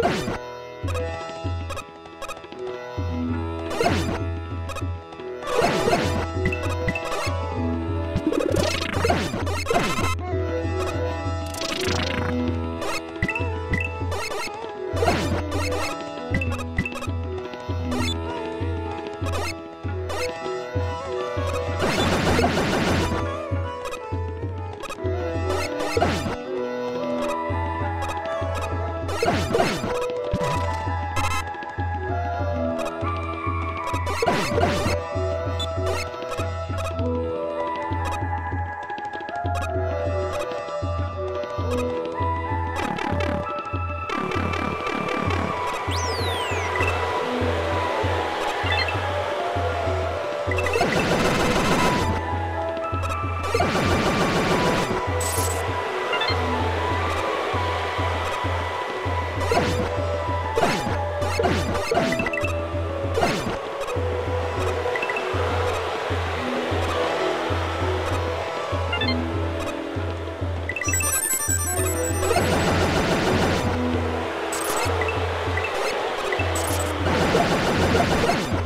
Bye. you Let's go.